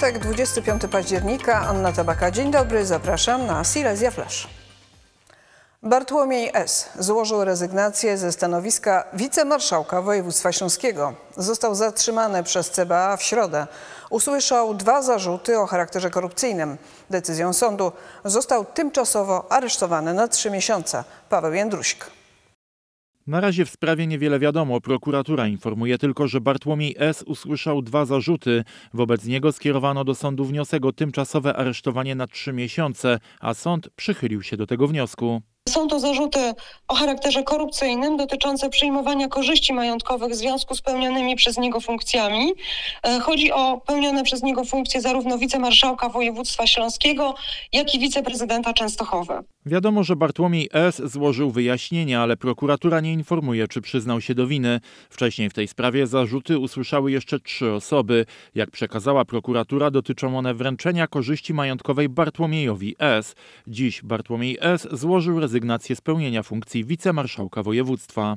piątek, 25 października. Anna Tabaka, dzień dobry, zapraszam na Silesia Flash. Bartłomiej S. złożył rezygnację ze stanowiska wicemarszałka województwa śląskiego. Został zatrzymany przez CBA w środę. Usłyszał dwa zarzuty o charakterze korupcyjnym. Decyzją sądu został tymczasowo aresztowany na trzy miesiące. Paweł Jędruśk. Na razie w sprawie niewiele wiadomo. Prokuratura informuje tylko, że Bartłomiej S. usłyszał dwa zarzuty. Wobec niego skierowano do sądu wniosek o tymczasowe aresztowanie na trzy miesiące, a sąd przychylił się do tego wniosku. Są to zarzuty o charakterze korupcyjnym dotyczące przyjmowania korzyści majątkowych w związku z pełnionymi przez niego funkcjami. E, chodzi o pełnione przez niego funkcje zarówno wicemarszałka województwa śląskiego, jak i wiceprezydenta Częstochowy. Wiadomo, że Bartłomiej S. złożył wyjaśnienia, ale prokuratura nie informuje, czy przyznał się do winy. Wcześniej w tej sprawie zarzuty usłyszały jeszcze trzy osoby. Jak przekazała prokuratura, dotyczą one wręczenia korzyści majątkowej Bartłomiejowi S. Dziś Bartłomiej S. złożył rezygnację z pełnienia funkcji wicemarszałka województwa.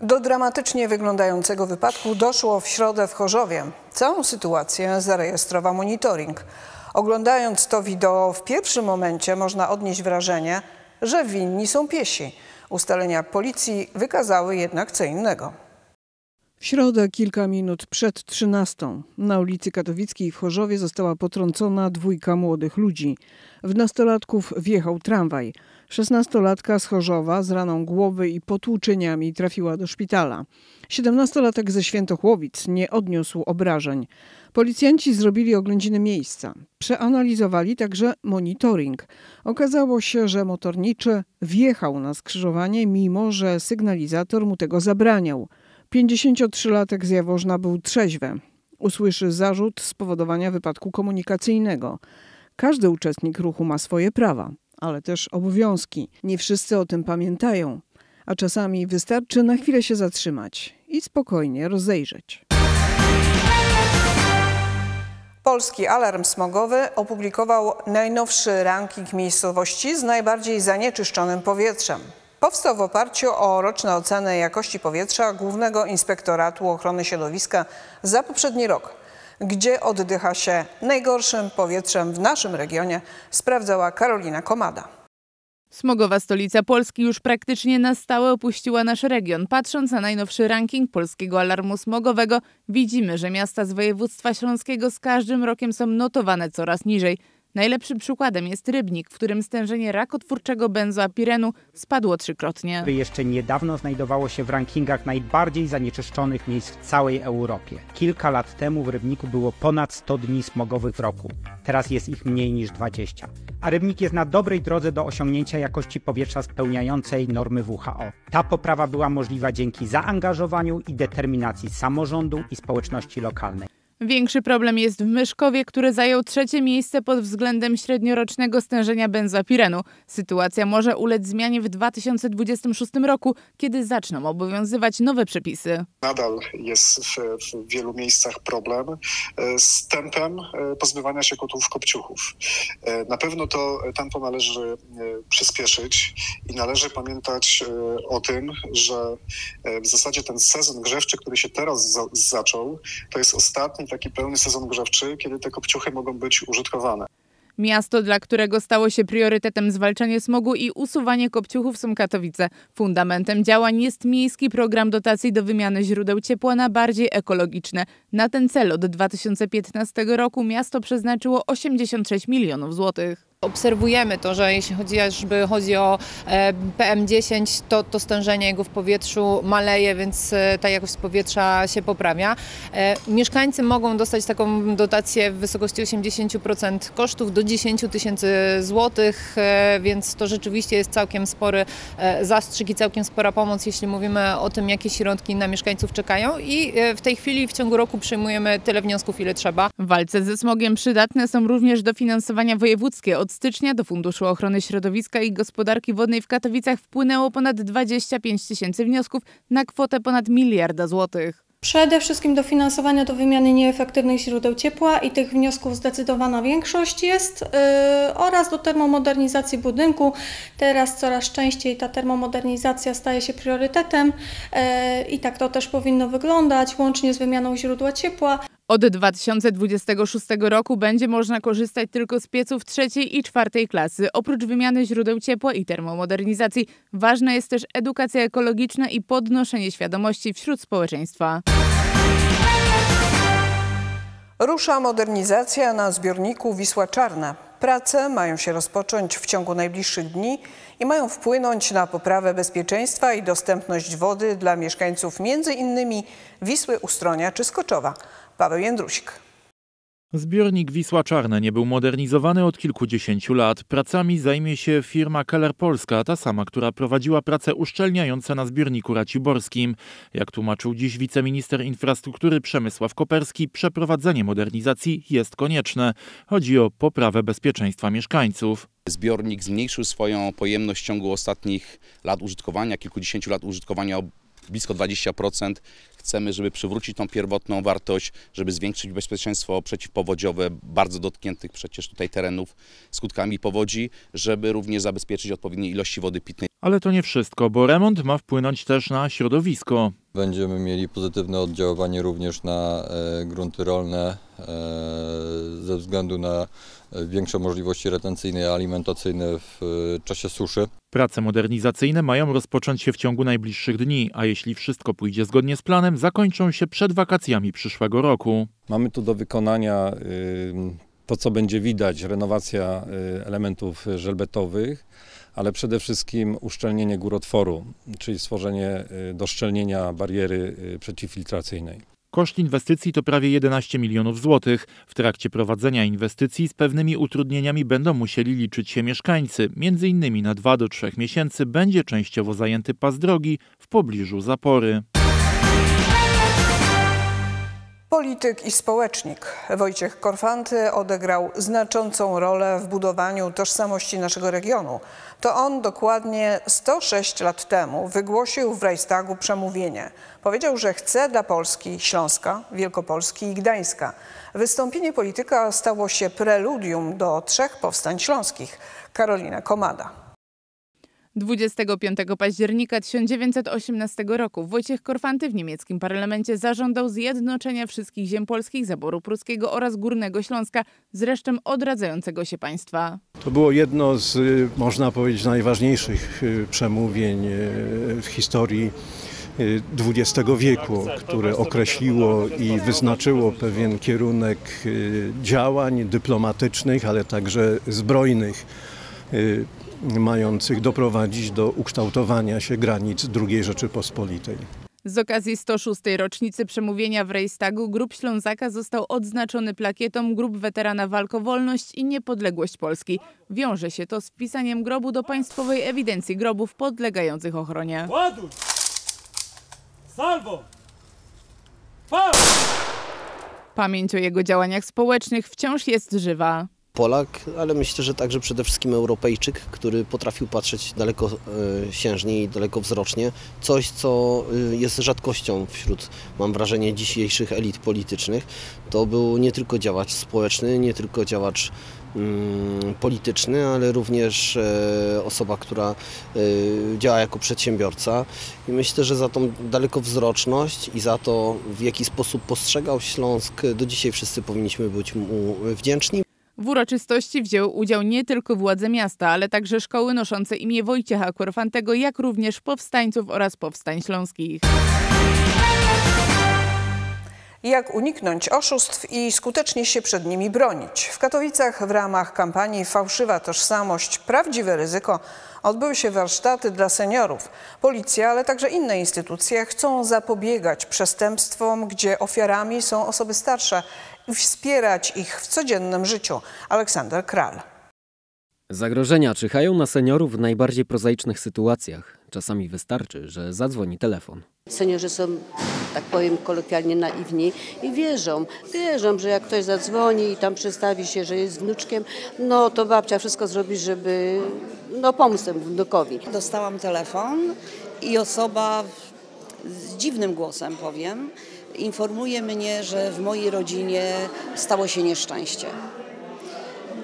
Do dramatycznie wyglądającego wypadku doszło w środę w Chorzowie. Całą sytuację zarejestrował monitoring. Oglądając to wideo w pierwszym momencie można odnieść wrażenie, że winni są piesi. Ustalenia policji wykazały jednak co innego. W środę, kilka minut przed 13, na ulicy Katowickiej w Chorzowie została potrącona dwójka młodych ludzi. W nastolatków wjechał tramwaj. Szesnastolatka z Chorzowa z raną głowy i potłuczeniami trafiła do szpitala. Siedemnastolatek ze Świętochłowic nie odniósł obrażeń. Policjanci zrobili oględziny miejsca. Przeanalizowali także monitoring. Okazało się, że motorniczy wjechał na skrzyżowanie, mimo że sygnalizator mu tego zabraniał. 53-latek z Jaworzna był trzeźwy. Usłyszy zarzut spowodowania wypadku komunikacyjnego. Każdy uczestnik ruchu ma swoje prawa, ale też obowiązki. Nie wszyscy o tym pamiętają, a czasami wystarczy na chwilę się zatrzymać i spokojnie rozejrzeć. Polski Alarm Smogowy opublikował najnowszy ranking miejscowości z najbardziej zanieczyszczonym powietrzem. Powstał w oparciu o roczne oceny jakości powietrza Głównego Inspektoratu Ochrony Środowiska za poprzedni rok. Gdzie oddycha się najgorszym powietrzem w naszym regionie, sprawdzała Karolina Komada. Smogowa stolica Polski już praktycznie na stałe opuściła nasz region. Patrząc na najnowszy ranking Polskiego Alarmu Smogowego, widzimy, że miasta z województwa śląskiego z każdym rokiem są notowane coraz niżej. Najlepszym przykładem jest Rybnik, w którym stężenie rakotwórczego benzoapirenu spadło trzykrotnie. Jeszcze niedawno znajdowało się w rankingach najbardziej zanieczyszczonych miejsc w całej Europie. Kilka lat temu w Rybniku było ponad 100 dni smogowych w roku. Teraz jest ich mniej niż 20. A Rybnik jest na dobrej drodze do osiągnięcia jakości powietrza spełniającej normy WHO. Ta poprawa była możliwa dzięki zaangażowaniu i determinacji samorządu i społeczności lokalnej. Większy problem jest w Myszkowie, który zajął trzecie miejsce pod względem średniorocznego stężenia benzopirenu. Sytuacja może ulec zmianie w 2026 roku, kiedy zaczną obowiązywać nowe przepisy. Nadal jest w, w wielu miejscach problem e, z tempem e, pozbywania się kotów kopciuchów. E, na pewno to tempo należy przyspieszyć i należy pamiętać o tym, że w zasadzie ten sezon grzewczy, który się teraz za zaczął, to jest ostatni taki pełny sezon grzewczy, kiedy te kopciuchy mogą być użytkowane. Miasto, dla którego stało się priorytetem zwalczanie smogu i usuwanie kopciuchów są Katowice. Fundamentem działań jest miejski program dotacji do wymiany źródeł ciepła na bardziej ekologiczne. Na ten cel od 2015 roku miasto przeznaczyło 86 milionów złotych. Obserwujemy to, że jeśli chodzi, żeby chodzi o e, PM10, to, to stężenie jego w powietrzu maleje, więc e, ta jakość powietrza się poprawia. E, mieszkańcy mogą dostać taką dotację w wysokości 80% kosztów do 10 tysięcy złotych, więc to rzeczywiście jest całkiem spory zastrzyk i całkiem spora pomoc, jeśli mówimy o tym, jakie środki na mieszkańców czekają i w tej chwili w ciągu roku przyjmujemy tyle wniosków, ile trzeba. W walce ze smogiem przydatne są również dofinansowania wojewódzkie od stycznia do Funduszu Ochrony Środowiska i Gospodarki Wodnej w Katowicach wpłynęło ponad 25 tysięcy wniosków na kwotę ponad miliarda złotych. Przede wszystkim dofinansowania do wymiany nieefektywnych źródeł ciepła i tych wniosków zdecydowana większość jest yy, oraz do termomodernizacji budynku. Teraz coraz częściej ta termomodernizacja staje się priorytetem yy, i tak to też powinno wyglądać, łącznie z wymianą źródła ciepła. Od 2026 roku będzie można korzystać tylko z pieców trzeciej i czwartej klasy. Oprócz wymiany źródeł ciepła i termomodernizacji, ważna jest też edukacja ekologiczna i podnoszenie świadomości wśród społeczeństwa. Rusza modernizacja na zbiorniku Wisła Czarna. Prace mają się rozpocząć w ciągu najbliższych dni i mają wpłynąć na poprawę bezpieczeństwa i dostępność wody dla mieszkańców między innymi Wisły Ustronia czy Skoczowa. Paweł Jędrusik. Zbiornik Wisła Czarne nie był modernizowany od kilkudziesięciu lat. Pracami zajmie się firma Keller Polska, ta sama, która prowadziła prace uszczelniające na zbiorniku raciborskim. Jak tłumaczył dziś wiceminister infrastruktury Przemysław Koperski, przeprowadzenie modernizacji jest konieczne. Chodzi o poprawę bezpieczeństwa mieszkańców. Zbiornik zmniejszył swoją pojemność w ciągu ostatnich lat użytkowania, kilkudziesięciu lat użytkowania blisko 20%. Chcemy, żeby przywrócić tą pierwotną wartość, żeby zwiększyć bezpieczeństwo przeciwpowodziowe bardzo dotkniętych przecież tutaj terenów skutkami powodzi, żeby również zabezpieczyć odpowiednie ilości wody pitnej. Ale to nie wszystko, bo remont ma wpłynąć też na środowisko. Będziemy mieli pozytywne oddziaływanie również na e, grunty rolne e, ze względu na e, większe możliwości retencyjne i alimentacyjne w czasie suszy. Prace modernizacyjne mają rozpocząć się w ciągu najbliższych dni, a jeśli wszystko pójdzie zgodnie z planem, zakończą się przed wakacjami przyszłego roku. Mamy tu do wykonania to, co będzie widać, renowacja elementów żelbetowych, ale przede wszystkim uszczelnienie górotworu, czyli stworzenie doszczelnienia bariery przeciwfiltracyjnej. Koszt inwestycji to prawie 11 milionów złotych. W trakcie prowadzenia inwestycji z pewnymi utrudnieniami będą musieli liczyć się mieszkańcy. Między innymi na 2 do 3 miesięcy będzie częściowo zajęty pas drogi w pobliżu zapory. Polityk i społecznik Wojciech Korfanty odegrał znaczącą rolę w budowaniu tożsamości naszego regionu. To on dokładnie 106 lat temu wygłosił w Reichstagu przemówienie. Powiedział, że chce dla Polski Śląska, Wielkopolski i Gdańska. Wystąpienie polityka stało się preludium do trzech powstań śląskich. Karolina Komada. 25 października 1918 roku Wojciech Korfanty w niemieckim parlamencie zażądał zjednoczenia wszystkich ziem polskich, zaboru pruskiego oraz Górnego Śląska z odradzającego się państwa. To było jedno z, można powiedzieć, najważniejszych y, przemówień y, w historii XX wieku, które określiło i wyznaczyło pewien kierunek y, działań dyplomatycznych, ale także zbrojnych mających doprowadzić do ukształtowania się granic II Rzeczypospolitej. Z okazji 106. rocznicy przemówienia w Reichstagu Grup Ślązaka został odznaczony plakietą Grup Weterana Walk o Wolność i Niepodległość Polski. Wiąże się to z wpisaniem grobu do Państwowej Ewidencji Grobów podlegających ochronie. Ładuj! Salvo! Pamięć o jego działaniach społecznych wciąż jest żywa. Polak, ale myślę, że także przede wszystkim Europejczyk, który potrafił patrzeć daleko e, i daleko wzrocznie. Coś, co e, jest rzadkością wśród, mam wrażenie, dzisiejszych elit politycznych. To był nie tylko działacz społeczny, nie tylko działacz mm, polityczny, ale również e, osoba, która działa jako przedsiębiorca. I myślę, że za tą dalekowzroczność i za to, w jaki sposób postrzegał Śląsk, do dzisiaj wszyscy powinniśmy być mu wdzięczni. W uroczystości wzięły udział nie tylko władze miasta, ale także szkoły noszące imię Wojciecha Korfantego, jak również powstańców oraz powstań śląskich. Jak uniknąć oszustw i skutecznie się przed nimi bronić? W Katowicach w ramach kampanii Fałszywa Tożsamość Prawdziwe Ryzyko odbyły się warsztaty dla seniorów. Policja, ale także inne instytucje chcą zapobiegać przestępstwom, gdzie ofiarami są osoby starsze i wspierać ich w codziennym życiu. Aleksander Kral. Zagrożenia czyhają na seniorów w najbardziej prozaicznych sytuacjach. Czasami wystarczy, że zadzwoni telefon. Seniorzy są, tak powiem kolokwialnie, naiwni i wierzą. Wierzą, że jak ktoś zadzwoni i tam przedstawi się, że jest wnuczkiem, no to babcia wszystko zrobi, żeby no, pomóc temu wnukowi. Dostałam telefon i osoba z dziwnym głosem powiem, informuje mnie, że w mojej rodzinie stało się nieszczęście.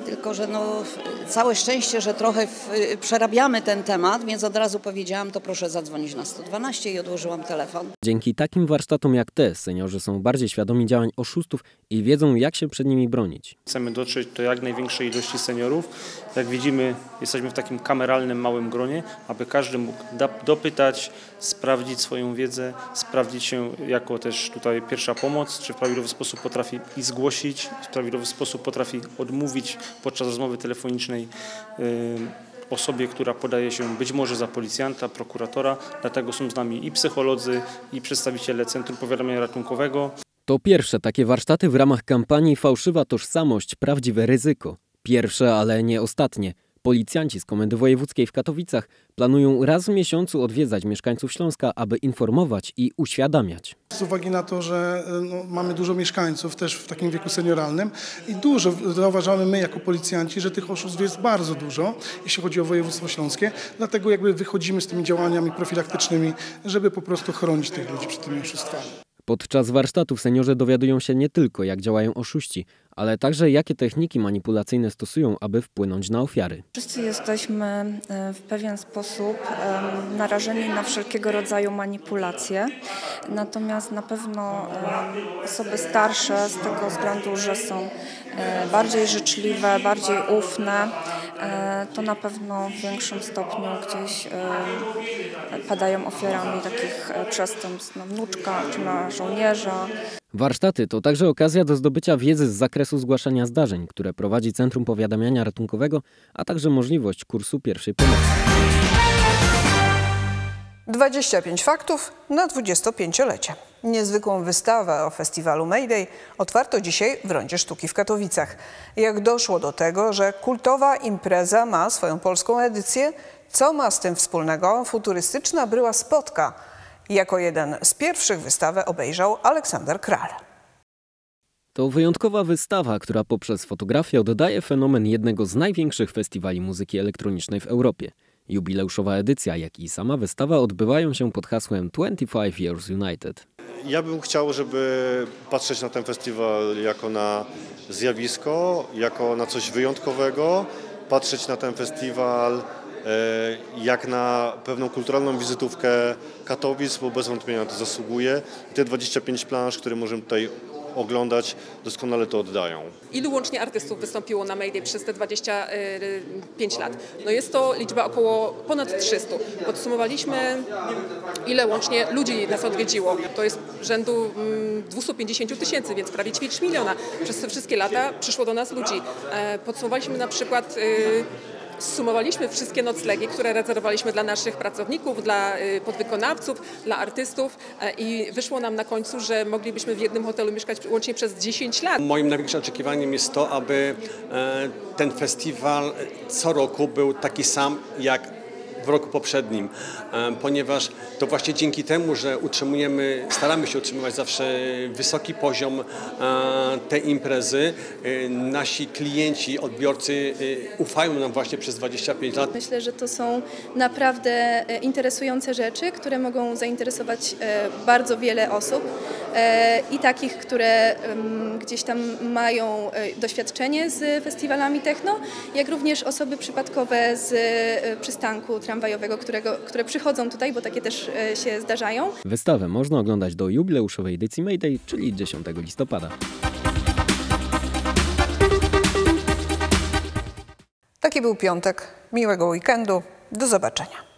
Tylko, że no, całe szczęście, że trochę w, przerabiamy ten temat, więc od razu powiedziałam, to proszę zadzwonić na 112 i odłożyłam telefon. Dzięki takim warsztatom jak te, seniorzy są bardziej świadomi działań oszustów i wiedzą, jak się przed nimi bronić. Chcemy dotrzeć do jak największej ilości seniorów. Jak widzimy, jesteśmy w takim kameralnym małym gronie, aby każdy mógł dopytać, sprawdzić swoją wiedzę, sprawdzić się jako też tutaj pierwsza pomoc, czy w prawidłowy sposób potrafi i zgłosić, w prawidłowy sposób potrafi odmówić podczas rozmowy telefonicznej osobie, która podaje się być może za policjanta, prokuratora. Dlatego są z nami i psycholodzy, i przedstawiciele Centrum Powiadamiania Ratunkowego. To pierwsze takie warsztaty w ramach kampanii Fałszywa Tożsamość, Prawdziwe Ryzyko. Pierwsze, ale nie ostatnie. Policjanci z Komendy Wojewódzkiej w Katowicach planują raz w miesiącu odwiedzać mieszkańców Śląska, aby informować i uświadamiać. Z uwagi na to, że no, mamy dużo mieszkańców też w takim wieku senioralnym i dużo zauważamy my jako policjanci, że tych oszustw jest bardzo dużo, jeśli chodzi o województwo śląskie. Dlatego jakby wychodzimy z tymi działaniami profilaktycznymi, żeby po prostu chronić tych ludzi przed tymi oszustwami. Podczas warsztatów seniorzy dowiadują się nie tylko, jak działają oszuści, ale także jakie techniki manipulacyjne stosują, aby wpłynąć na ofiary. Wszyscy jesteśmy e, w pewien sposób narażeni na wszelkiego rodzaju manipulacje, natomiast na pewno osoby starsze z tego względu, że są e, bardziej życzliwe, bardziej ufne, e, to na pewno w większym stopniu gdzieś padają ofiarami takich przestępstw na wnuczka czy na żołnierza. Warsztaty to także okazja do zdobycia wiedzy z zakresu zgłaszania zdarzeń, które prowadzi Centrum Powiadamiania Ratunkowego, a także możliwość kursu pierwszej pomocy. 25 faktów na 25-lecie. Niezwykłą wystawę o festiwalu Mayday otwarto dzisiaj w Rondzie Sztuki w Katowicach. Jak doszło do tego, że kultowa impreza ma swoją polską edycję, co ma z tym wspólnego futurystyczna bryła Spotka – jako jeden z pierwszych wystawę obejrzał Aleksander Kral. To wyjątkowa wystawa, która poprzez fotografię oddaje fenomen jednego z największych festiwali muzyki elektronicznej w Europie. Jubileuszowa edycja, jak i sama wystawa odbywają się pod hasłem 25 Years United. Ja bym chciał, żeby patrzeć na ten festiwal jako na zjawisko, jako na coś wyjątkowego, patrzeć na ten festiwal jak na pewną kulturalną wizytówkę Katowic, bo bez wątpienia to zasługuje. I te 25 planż, które możemy tutaj oglądać, doskonale to oddają. Ilu łącznie artystów wystąpiło na Mayday przez te 25 lat? No jest to liczba około ponad 300. Podsumowaliśmy, ile łącznie ludzi nas odwiedziło. To jest rzędu 250 mm, tysięcy, więc prawie ćwierć miliona. Przez te wszystkie lata przyszło do nas ludzi. E, podsumowaliśmy na przykład y, Sumowaliśmy wszystkie noclegi, które rezerwowaliśmy dla naszych pracowników, dla y, podwykonawców, dla artystów e, i wyszło nam na końcu, że moglibyśmy w jednym hotelu mieszkać łącznie przez 10 lat. Moim największym oczekiwaniem jest to, aby e, ten festiwal co roku był taki sam jak w roku poprzednim, e, ponieważ to właśnie dzięki temu, że utrzymujemy, staramy się utrzymywać zawsze wysoki poziom e, tej imprezy, e, nasi klienci, odbiorcy ufają nam właśnie przez 25 lat. Myślę, że to są naprawdę interesujące rzeczy, które mogą zainteresować bardzo wiele osób i takich, które gdzieś tam mają doświadczenie z festiwalami techno, jak również osoby przypadkowe z przystanku tramwajowego, którego, które przychodzą tutaj, bo takie też e, się zdarzają. Wystawę można oglądać do jubileuszowej edycji Mayday, czyli 10 listopada. Taki był piątek. Miłego weekendu. Do zobaczenia.